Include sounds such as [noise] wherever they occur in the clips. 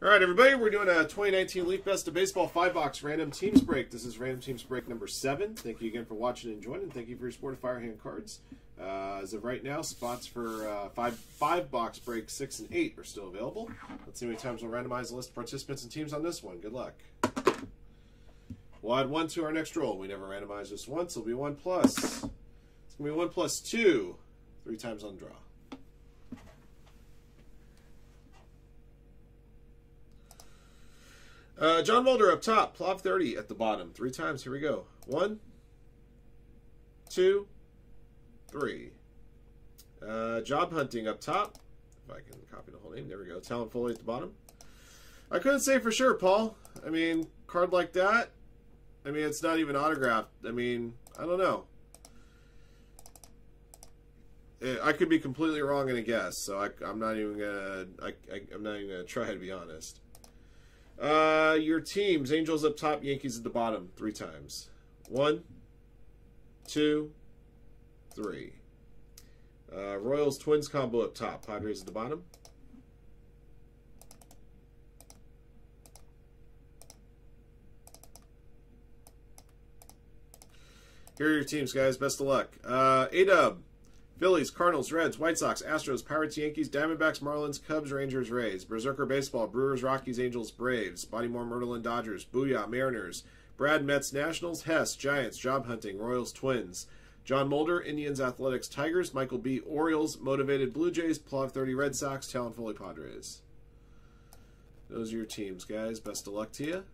All right, everybody, we're doing a 2019 Leaf Best of Baseball five box random teams break. This is random teams break number seven. Thank you again for watching and joining. Thank you for your support of Firehand cards. Uh, as of right now, spots for uh, five five box break six and eight are still available. Let's see how many times we'll randomize the list of participants and teams on this one. Good luck. We'll add one to our next roll. We never randomize this once. It'll be one plus. It's gonna be one plus two, three times on draw. Uh, John Mulder up top, Plov 30 at the bottom. Three times. Here we go. One, two, three. Uh, job hunting up top. If I can copy the whole name. There we go. Talent Foley at the bottom. I couldn't say for sure, Paul. I mean, card like that. I mean, it's not even autographed. I mean, I don't know. Eh, I could be completely wrong in a guess, so I, am not even gonna. I, I, I'm not even gonna try to be honest. Uh, your teams: Angels up top, Yankees at the bottom. Three times. One, two, three. Uh, Royals Twins combo up top. Padres at the bottom. Here are your teams, guys. Best of luck. Uh, A-Dub. Phillies, Cardinals, Reds, White Sox, Astros, Pirates, Yankees, Diamondbacks, Marlins, Cubs, Rangers, Rays, Berserker Baseball, Brewers, Rockies, Angels, Braves, Bodymore, Myrtle, and Dodgers, Booyah, Mariners, Brad, Mets, Nationals, Hess, Giants, Job Hunting, Royals, Twins, John Mulder, Indians, Athletics, Tigers, Michael B, Orioles, Motivated Blue Jays, Plov 30 Red Sox, Talent Foley Padres. Those are your teams, guys. Best of luck to you.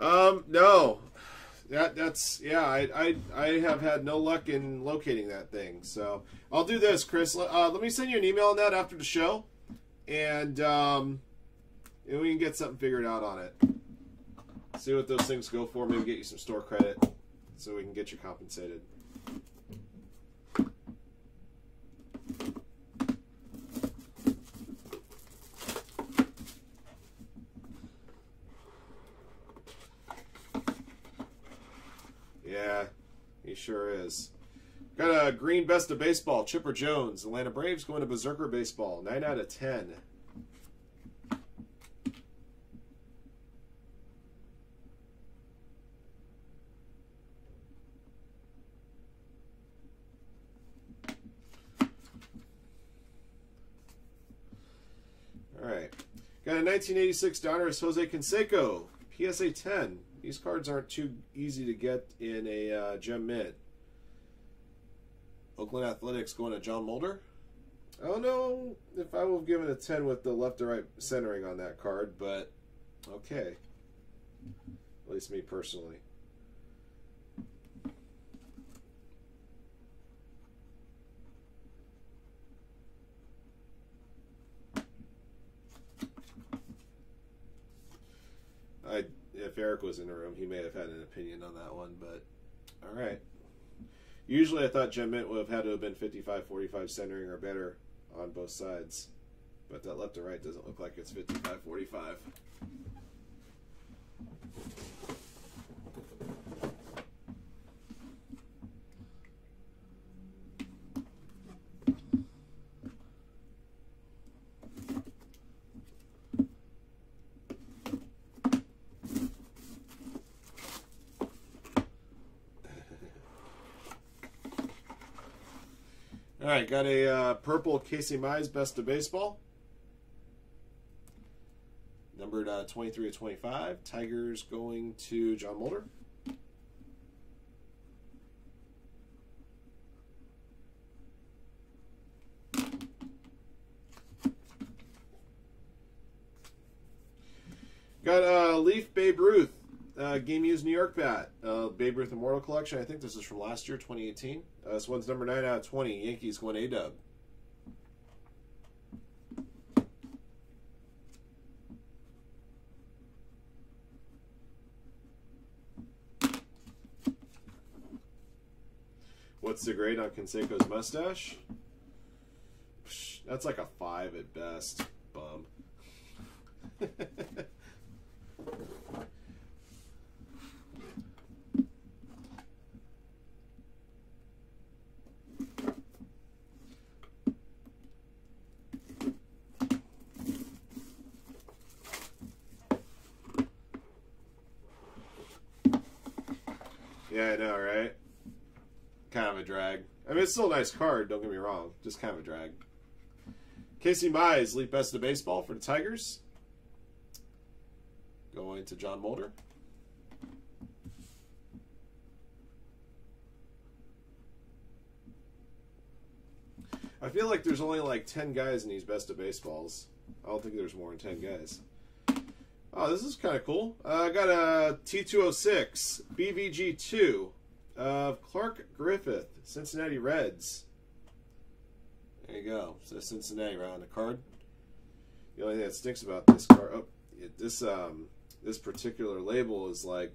Um, no, that that's yeah. I I I have had no luck in locating that thing. So I'll do this, Chris. Uh, let me send you an email on that after the show, and um, and we can get something figured out on it. See what those things go for. Maybe get you some store credit, so we can get you compensated. Yeah, he sure is. Got a green best of baseball. Chipper Jones, Atlanta Braves going to Berserker Baseball. 9 out of 10. All right. Got a 1986 Donruss Jose Canseco. PSA 10. These cards aren't too easy to get in a uh, gem mint. Oakland Athletics going to John Mulder. I don't know if I will have given a 10 with the left to right centering on that card, but okay. At least me personally. I if Eric was in the room, he may have had an opinion on that one, but all right. Usually I thought gem mint would have had to have been 55 45 centering or better on both sides, but that left to right doesn't look like it's 55 45. All right, got a uh, purple Casey Mize Best of Baseball. Numbered uh, 23 to 25. Tigers going to John Mulder. Got uh, Leaf Babe Ruth uh, Game Used New York Bat, uh, Babe Ruth Immortal Collection. I think this is from last year, 2018. Uh, this one's number 9 out of 20. Yankees going A dub. What's the grade on Canseco's mustache? That's like a 5 at best. Bum. [laughs] yeah, I know, right? Kind of a drag. I mean, it's still a nice card, don't get me wrong. Just kind of a drag. Casey Mize, Leaf Best of Baseball for the Tigers. Going to John Mulder. I feel like there's only like 10 guys in these Best of Baseballs. I don't think there's more than 10 guys. Oh, this is kind of cool. Uh, I got a T206 BVG2 of Clark Griffith, Cincinnati Reds. There you go. So Cincinnati right on the card. The only thing that stinks about this card, oh, it, this um, this particular label is like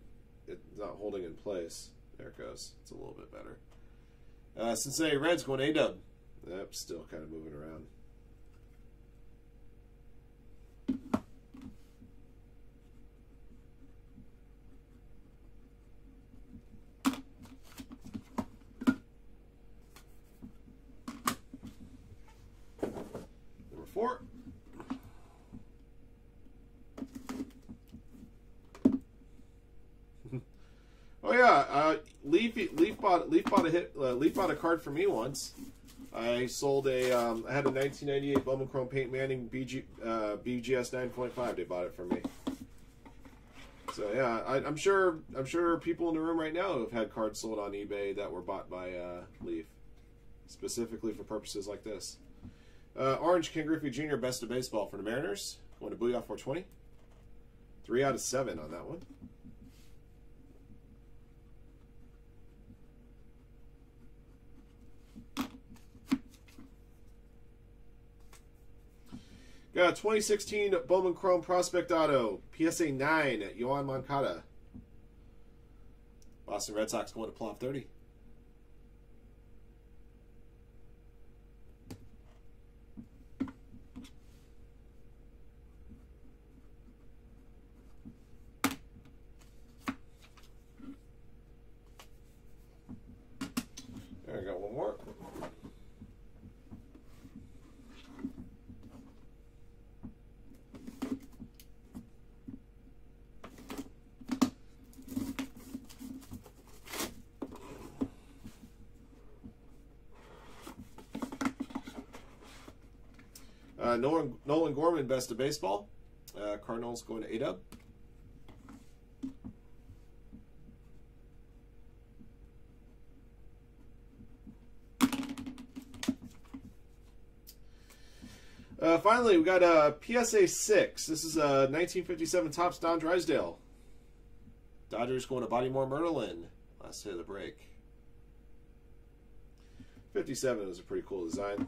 it's not holding in place. There it goes. It's a little bit better. Uh, Cincinnati Reds going A Dub. Yep, still kind of moving around. Number four. oh yeah, uh, Leaf Leaf bought Leaf bought a hit uh, Leaf bought a card for me once. I sold a um, I had a 1998 Bowman Chrome Peyton Manning BG uh, BGS 9.5. They bought it for me. So yeah, I, I'm sure I'm sure people in the room right now have had cards sold on eBay that were bought by uh, Leaf, specifically for purposes like this. Uh, Orange Ken Griffey Jr. Best of Baseball for the Mariners. Going to Booyah 420. Three out of seven on that one. Got a 2016 Bowman Chrome Prospect Auto, PSA 9 at Yoan Moncada. Boston Red Sox going to Plop 30. There, I got one more. Uh, Nolan, Nolan Gorman, best of baseball. Uh, Cardinals going to A Dub. Uh, finally, we got a PSA 6. This is a 1957 Topps Don Drysdale. Dodgers going to Bodymore Merlin. Last hit of the break. 57 is a pretty cool design.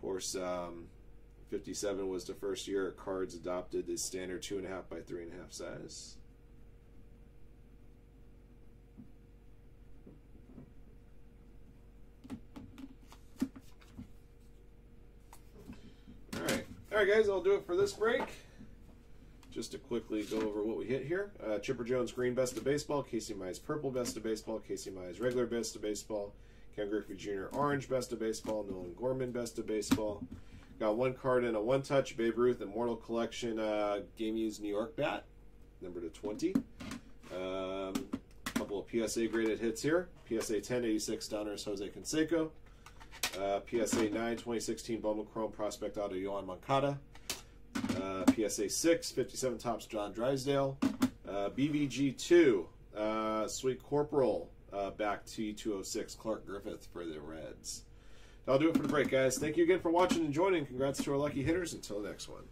Of course, um, 57 was the first year cards adopted the standard 2.5 by 3.5 size. Alright, alright guys, I'll do it for this break. Just to quickly go over what we hit here. Uh, Chipper Jones Green Best of Baseball, Casey Mize Purple Best of Baseball, Casey Mize Regular Best of Baseball, Ken Griffey Jr. Orange Best of Baseball, Nolan Gorman Best of Baseball. Got one card in a one touch Babe Ruth Immortal Collection uh, Game Used New York Bat, number to 20. Um, couple of PSA graded hits here. PSA 10, 86 Donruss Jose Canseco. Uh, PSA 9, 2016 Bowman Chrome Prospect Auto Yoan Moncada. Uh, PSA 6, 57 Topps Don Drysdale. Uh, BVG 2, uh, Sweet Corporal uh, back T206 Clark Griffith for the Reds. That'll do it for the break, guys. Thank you again for watching and joining. Congrats to our lucky hitters. Until the next one.